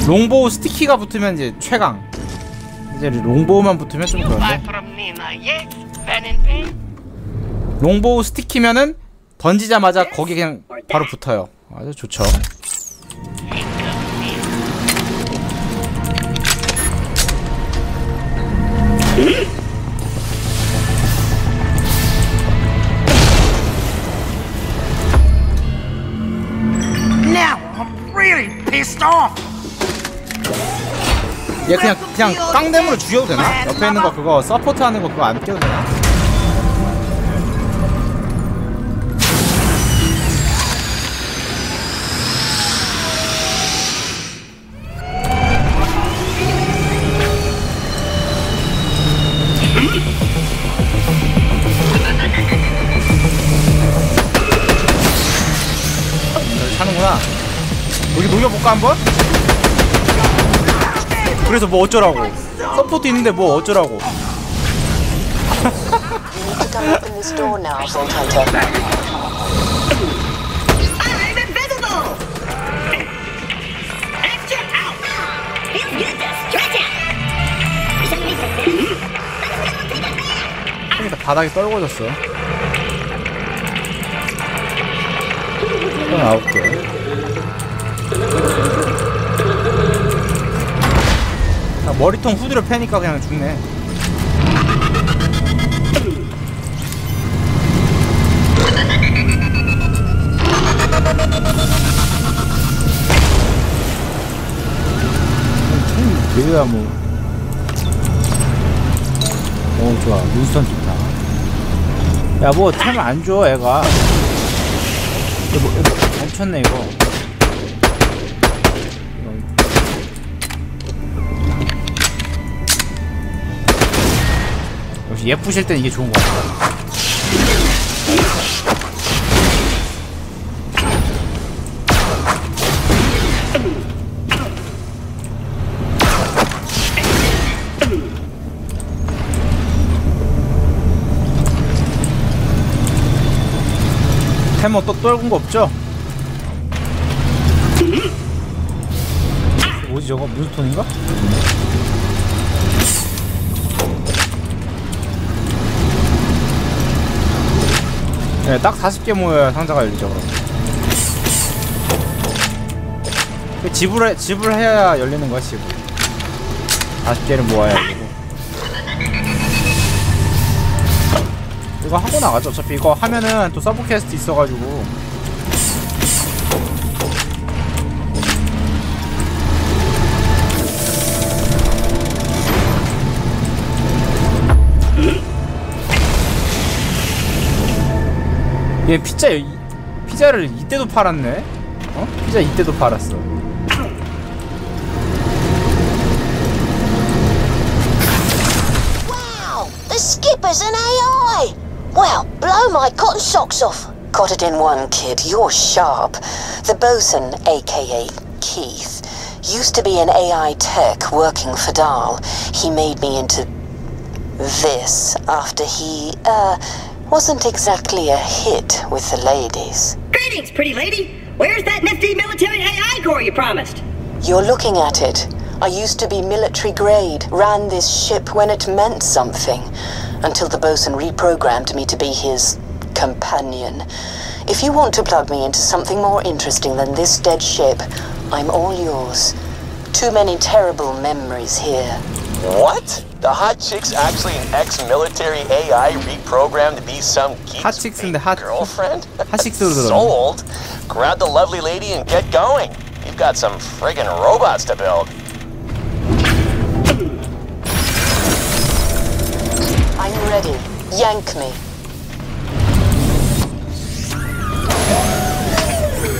지금 롱보우 스티키가 붙으면 이제 최강. 이제 롱보우만 붙으면 좀 그런데. 롱보우 스티키면은 던지자마자 거기 그냥 바로 붙어요. 아주 좋죠 얘 그냥 그냥 깡대으로 죽여도 되나? 옆에 있는 거 그거 서포트 하는 거 그거 안 껴도 되나? 볼까 한번? 그래서 뭐 어쩌라고? 서포트 있는데 뭐 어쩌라고? 그러니까 바닥이 떨궈졌어. 또 아홉 개. 자, 머리통 후드를 패니까 그냥 죽네. 얘가 뭐. 어, 좋아. 윈스턴 좋다. 야, 뭐, 템 안 줘, 애가. 뭐, 멈췄네, 이거. 역시 예쁘실 땐 이게 좋은 것 같아. 템뭐 또 떨군 거 없죠? 뭐지 저거 무스톤인가? 네, 딱 40개 모여야 상자가 열리죠. 그럼 그 집을, 해, 집을 해야 열리는 거야 집을 40개를 모아야 열리고. 이거 하고 나가죠. 어차피 이거 하면은 또 sub quest 있어가지고 얘 피자 이- 피자를 이때도 팔았네 어? 피자 이때도 팔았어 Wow, the skipper's an AI! Well, blow my cotton socks off. Got it in one, kid. You're sharp. The bosun, aka Keith, used to be an AI tech working for Dahl. He made me into this after he, uh, wasn't exactly a hit with the ladies. Greetings, pretty lady. Where's that nifty military AI core you promised? You're looking at it. I used to be military grade, ran this ship when it meant something, until the bosun reprogrammed me to be his companion. If you want to plug me into something more interesting than this dead ship, I'm all yours. Too many terrible memories here. What? The hot chick's actually an ex-military AI reprogrammed to be some geek's Hot chicks in fake the hot- girlfriend? 핫식스로 들어 Sold. Grab the lovely lady and get going. You've got some friggin' robots to build. I'm ready. Yank me.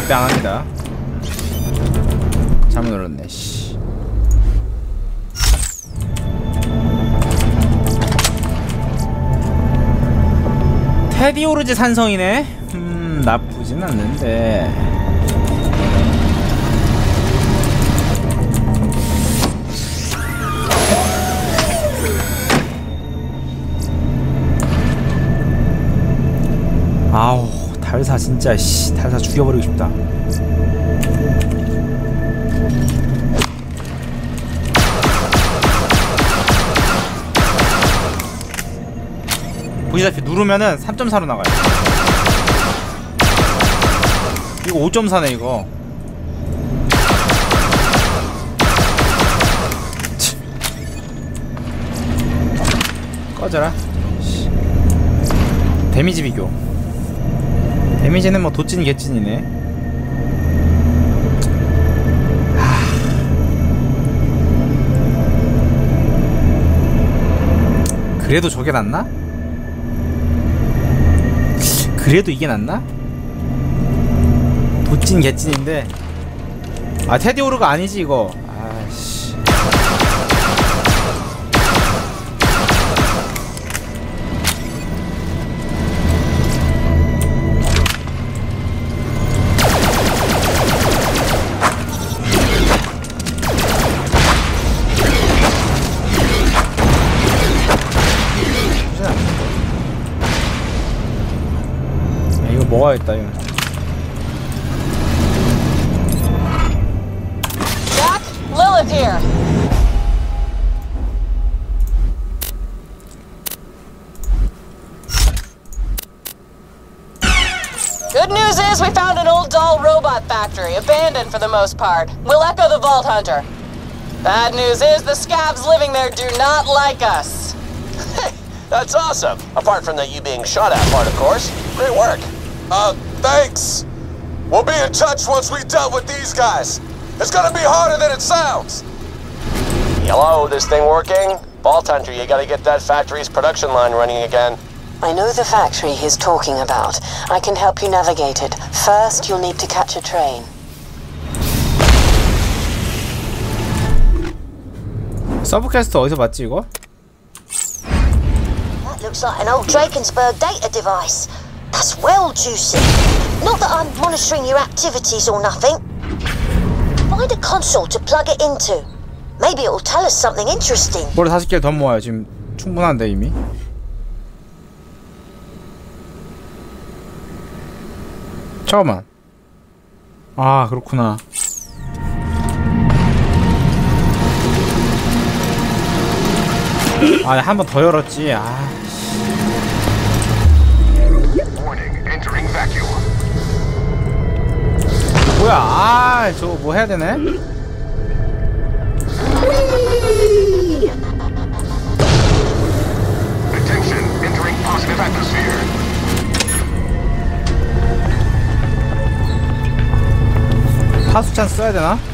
땅합니다 잘못 눌렀네 씨 테디 오르즈 산성이네. 음 나쁘진 않는데. 아우 달사 진짜 씨 달사 죽여버리고 싶다 보시다시피 누르면은 3.4로 나가요 이거 5.4네 이거 치. 꺼져라 씨. 데미지 비교 데미지는 뭐 도찐 개찐이네 하. 그래도 저게 낫나? 그래도 이게 낫나? 도찐 개찐인데 아 테디오르가 아니지 이거 먹어야겠다 이거 Jack, Lilith here. Good news is we found an old doll robot factory, abandoned for the most part. We'll echo the Vault Hunter. Bad news is the scabs living there do not like us. That's awesome. Apart from the you being shot at part, of course. Great work. Uh, thanks. We'll be in touch once we dealt with these guys. It's gonna be harder than it sounds. Hello, this thing working? Vault Hunter, you gotta get that factory's production line running again. I know the factory he's talking about. I can help you navigate it. First, you'll need to catch a train. 서브캐스트 어디서 봤지 이거? That looks like an old Drakensberg data device. That's well juicy. Not that I'm monitoring your activities or nothing. Find a console to plug it into. Maybe it'll tell us something interesting. 머리 40개를 더 모아요 지금 충분한데 이미 잠깐만 아 그렇구나 아 한 번 더 열었지 아 뭐야 아 저거 뭐 해야 되네. 파수찬 써야 되나?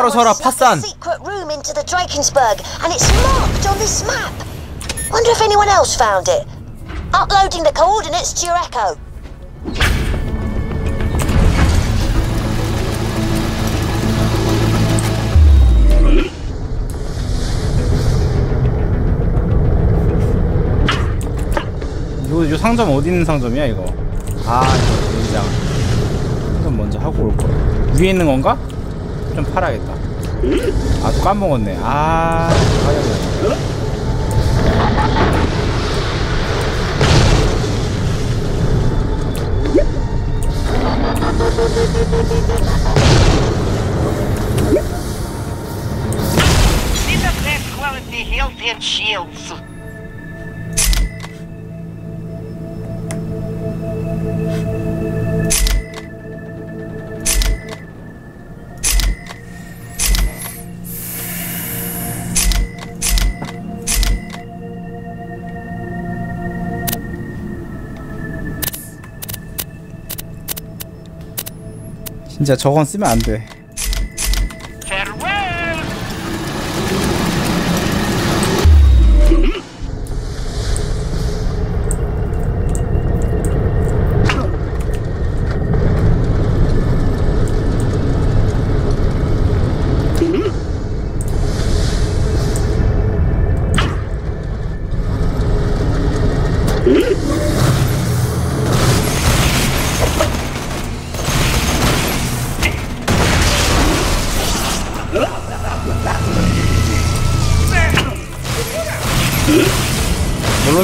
똑바로 서라, 파산. secret room into the Drakensberg, and it's marked on this map. Wonder if anyone else found it. Uploading the coordinates to your Echo. 요, 요 상점 어디 있는 상점이야 이거 아 이거 매장 상점 먼저 하고 올 거야 위에 있는 건가? 좀 팔아야겠다 아 또 까먹었네 아 가야겠네 These are best quality health and shields. 진짜 저건 쓰면 안돼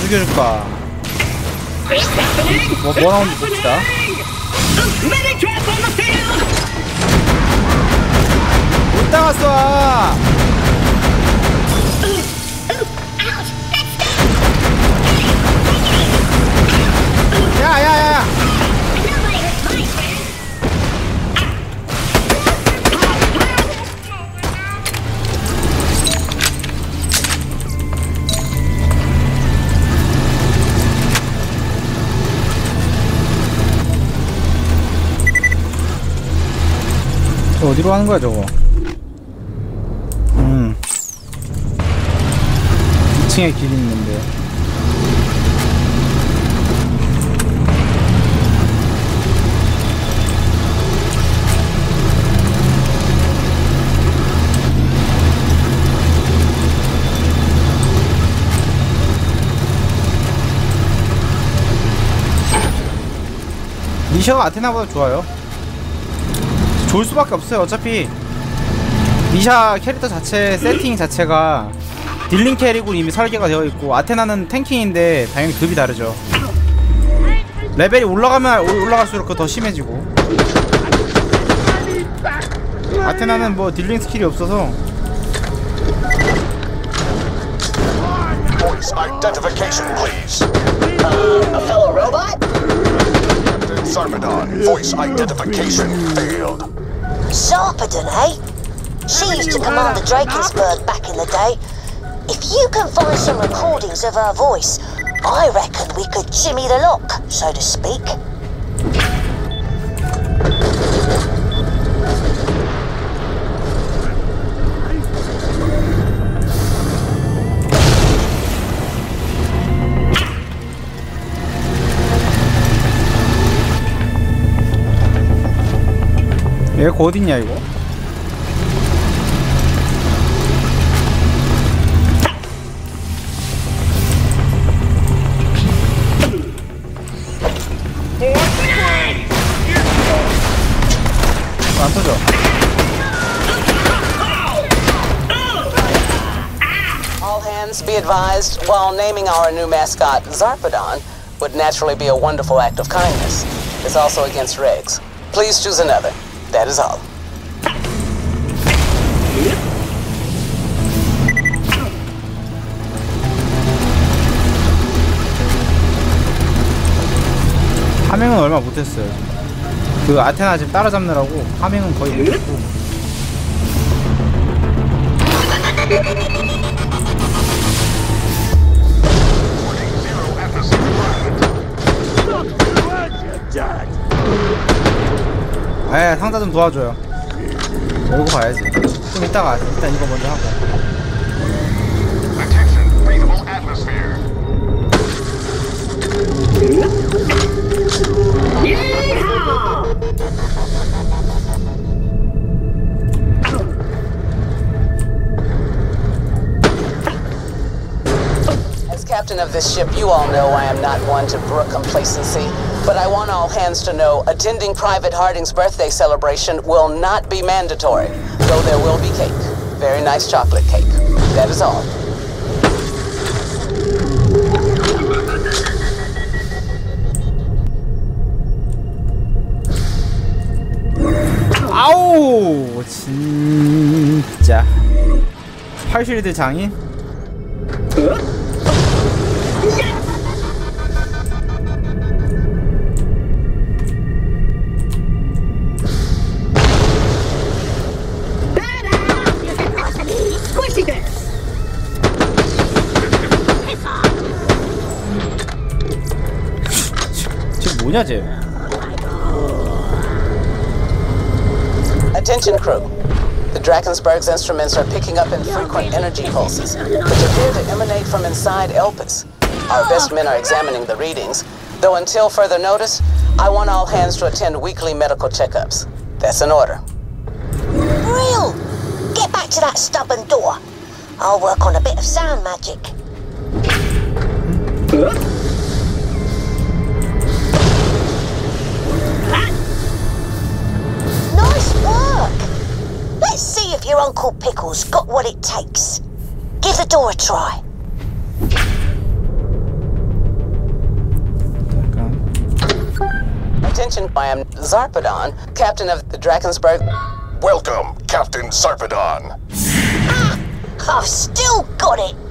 죽여줄까? 뭐, 뭐 나오는지 봅시다. Many traps on the field! 이따가 쏴! 야, 야, 야, 야! 어디로 가는 거야, 저거? 음. 2층에 길이 있는데. 니샤가 아테나보다 좋아요. 좋을 수밖에 없어요. 어차피 니샤 캐릭터 자체 세팅 자체가 dealing 캐릭으로 이미 설계가 되어 있고 아테나는 tanking인데 당연히 급이 다르죠. 레벨이 올라가면 올- 올라갈수록 그 더 심해지고 아테나는 뭐 dealing 스킬이 없어서 identification, please. A fellow robot? Captain Sarpedon, voice identification failed. Zarpedon, eh? She used to command the Drakensberg back in the day. If you can find some recordings of her voice, I reckon we could jimmy the lock, so to speak. 얘가 그 어딨냐 이거? 어, 안 터져. All hands be advised, while naming our new mascot Zarpedon would naturally be a wonderful act of kindness, it's also against regs. Please choose another. That is all. 하밍은 얼마 못했어요. 그 아테나 지금 따라잡느라고 하밍은 거의 못했고. 에 상자 좀 도와줘요. 열고 가야지. 좀 이따가 일단 이거 먼저 하고. Breathable captain of this ship, you all know I am not one to brook complacency, but I want all hands to know attending Private Harding's birthday celebration will not be mandatory, though there will be cake. Very nice chocolate cake. That is all. 아우 진짜 팔실드 장인 Attention crew. The Drakensberg's instruments are picking up infrequent energy pulses, which appear to emanate from inside Elpis. Our best men are examining the readings, though until further notice, I want all hands to attend weekly medical checkups. That's an order. Real! Get back to that stubborn door. I'll work on a bit of sound magic. Nice work! Let's see if your Uncle Pickle's got what it takes. Give the door a try. Attention, I am Zarpedon, captain of the Drakensberg. Welcome, Captain Sarpedon. Ah, I've still got it.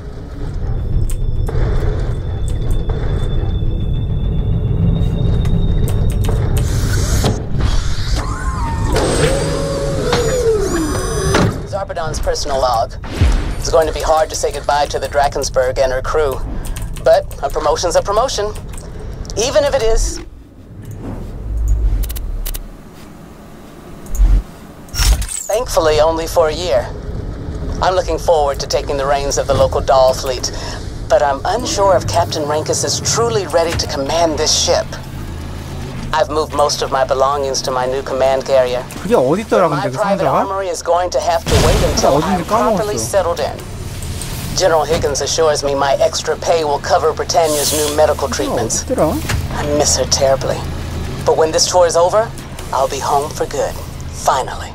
Personal log. It's going to be hard to say goodbye to the Drakensberg and her crew. But a promotion's a promotion. Even if it is. Thankfully, only for a year. I'm looking forward to taking the reins of the local doll fleet, but I'm unsure if Captain Rankus is truly ready to command this ship. I've moved most of my belongings to my new command carrier. 그게 어딨더라 My 근데 그 private 상자가? armory is going to have to wait until 어딘지 I'm properly 까먹었어. settled in. General Higgins assures me my extra pay will cover Britannia's new medical treatments. 어딨더라? I miss her terribly. But when this tour is over, I'll be home for good. Finally.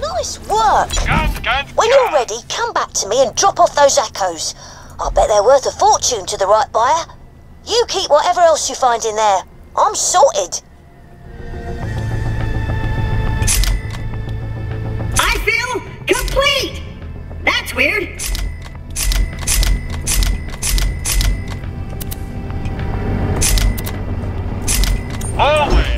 Nice work. Guns, guns, When you're ready, come back to me and drop off those echoes. I bet they're worth a fortune to the right buyer. You keep whatever else you find in there. I'm sorted. I feel complete. That's weird. Always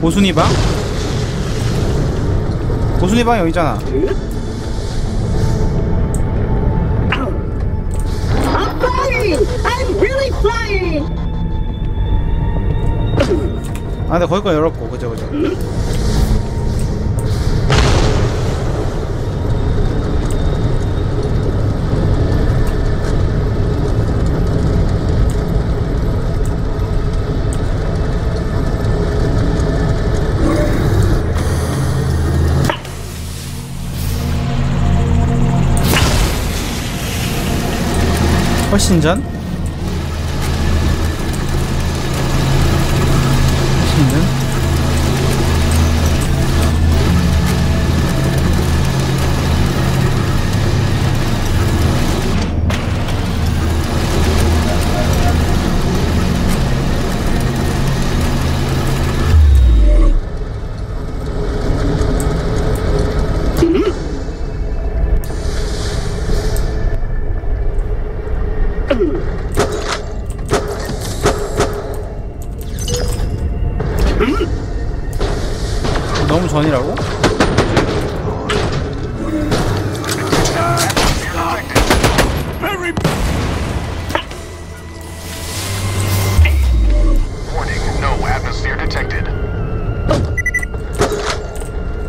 보순이 방? 보순이 방 여기 있잖아! 아 근데 거기까지 열었고 그죠 그죠 훨씬 전? 너무 전이라고?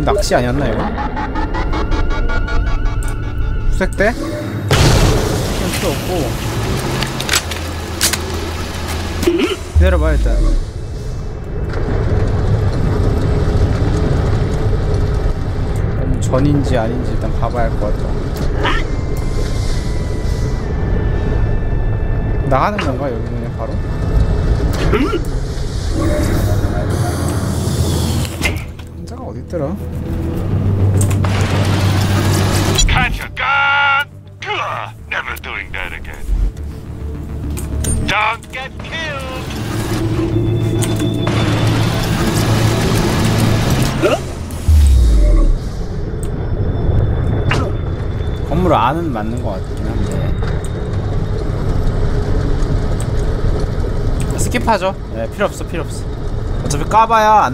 낚시 아니었나 이거? 수색대? 필요 없고 기다려봐 일단 너무 전인지 아닌지 일단 봐봐야 할 것 같아 나가는 건가 여기 그냥 바로? 상자가 어딨더라? Gun! Gah, Never doing that again. Don't get killed! 건물 안은 맞는 것 같긴 한데. 스킵하죠. 네, 필요 없어 필요 없어. 어차피 까봐야 안